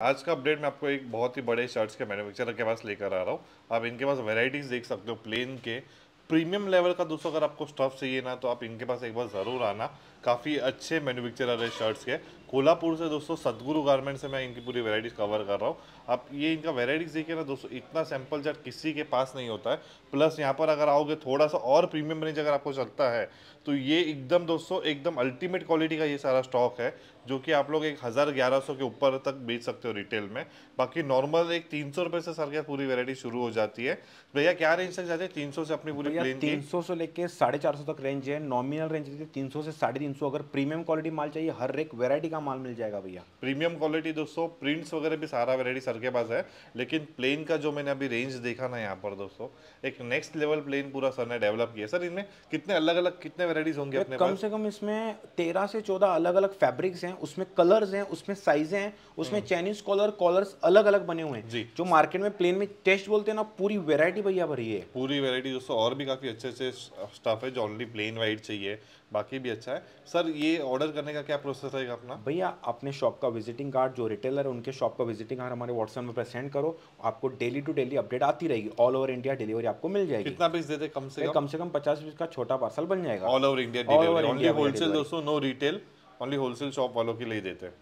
आज का अपडेट मैं आपको एक बहुत ही बड़े शर्ट्स के मैन्युफैक्चरर के पास लेकर आ रहा हूँ। आप इनके पास वैरायटीज देख सकते हो प्लेन के। प्रीमियम लेवल का दोस्तों, अगर आपको स्टफ़ चाहिए ना तो आप इनके पास एक बार ज़रूर आना। काफ़ी अच्छे मैन्युफैक्चरर है शर्ट्स के। कोल्हापुर से दोस्तों सदगुरु गारमेंट से मैं इनकी पूरी वैरायटीज कवर कर रहा हूँ। आप ये इनका वैरायटीज देखिए ना दोस्तों इतना सैंपल शर्ट किसी के पास नहीं होता है। प्लस यहाँ पर अगर आओगे थोड़ा सा और प्रीमियम रेंज अगर आपको चलता है तो ये एकदम दोस्तों एकदम अल्टीमेट क्वालिटी का ये सारा स्टॉक है जो कि आप लोग एक हज़ार ग्यारह सौ के ऊपर तक बेच सकते हो रिटेल में। बाकी नॉर्मल एक तीन सौ रुपये से सर क्या पूरी वैरायटी शुरू हो जाती है। भैया क्या रेंज तक जाते हैं? तीन सौ से अपनी पूरी प्लेन तीन सौ से लेकर साढ़े चार सौ तक रेंज है। नॉमिनल रेंज तीन सौ से साढ़े तीन सौ अगर प्रीमियम क्वालिटी माल चाहिए हर एक वेरायटी का माल मिल जाएगा भैया? प्रीमियम क्वालिटी दोस्तों प्रिंट्स वगैरह भी सारा वेरायटी सर के पास है लेकिन प्लेन का जो मैंने अभी रेंज देखा ना यहाँ पर दोस्तों एक नेक्स्ट लेवल प्लेन पूरा सर ने डेवलप किया सर इनमें कितने अलग अलग कितने वेराइटीज होंगे अपने कम से कम इसमें तेरह से चौदह अलग अलग फैब्रिक्स हैं उसमें कलर्स हैं उसमें साइज़ हैं उसमें चाइनीज़ कॉलर कॉलर्स अलग अलग बने हुए हैं। जो। मार्केट में प्लेन में टेस्ट बोलते हैं ना पूरी वेरायटी भैया भरी है। पूरी वेरायटी दोस्तों और भी काफ़ी अच्छे अच्छे स्टफ़ है जो ओनली प्लेन वाइट चाहिए। बाकी भी अच्छा है। सर ये ऑर्डर करने का क्या प्रोसेस रहेगा अपना? भैया अपने शॉप का विजिटिंग कार्ड जो रिटेलर है उनके शॉप का विजिटिंग कार्ड हमारे व्हाट्सएप में सेंड करो। आपको डेली टू डेली अपडेट आती रहेगी। ऑल ओवर इंडिया डिलीवरी आपको मिल जाएगी। कितना पीस देते कम से कम? कम से कम पचास पीस का छोटा पार्सल बन जाएगा। All over India all over India wholesale दोस्तों no retail only wholesale shop वालों के लिए देते हैं।